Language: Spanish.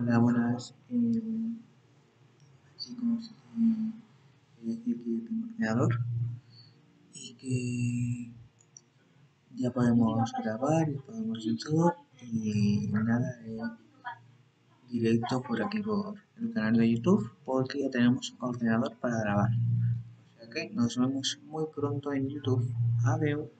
Hola, buenas. Eh, chicos, eh, decir que tengo ordenador y que ya podemos grabar y podemos YouTube y nada, eh, directo por aquí por el canal de YouTube porque ya tenemos ordenador para grabar. O sea que nos vemos muy pronto en YouTube. Adiós.